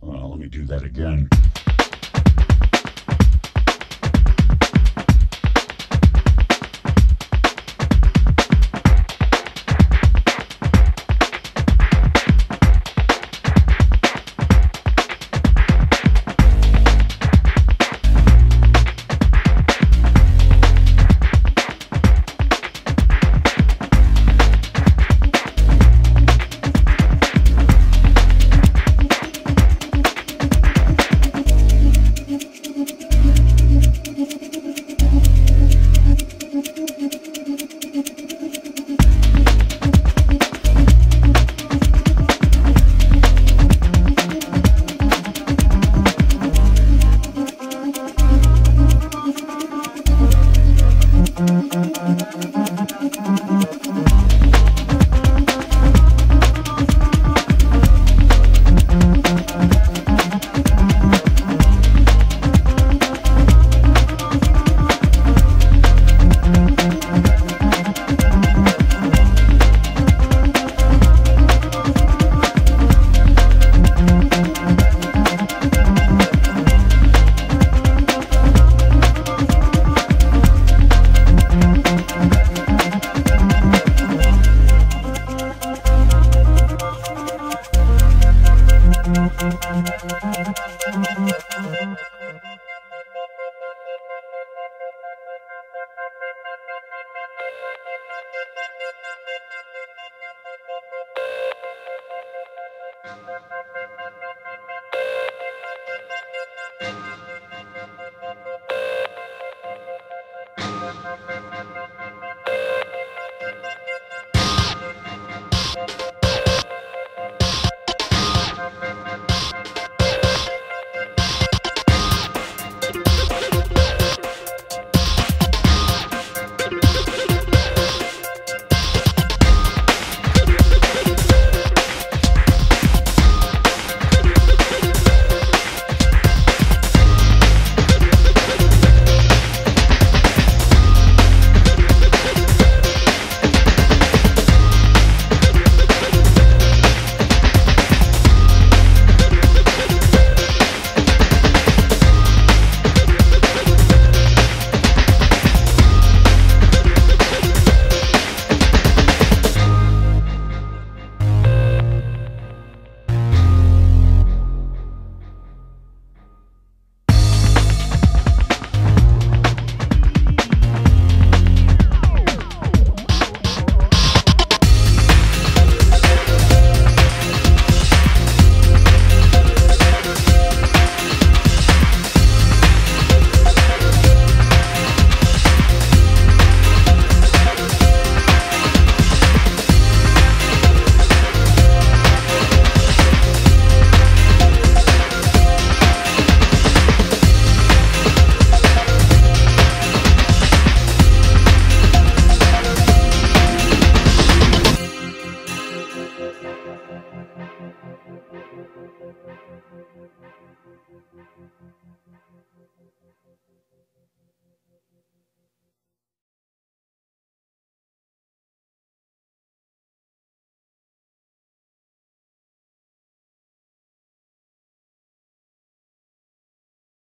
well, let me do that again.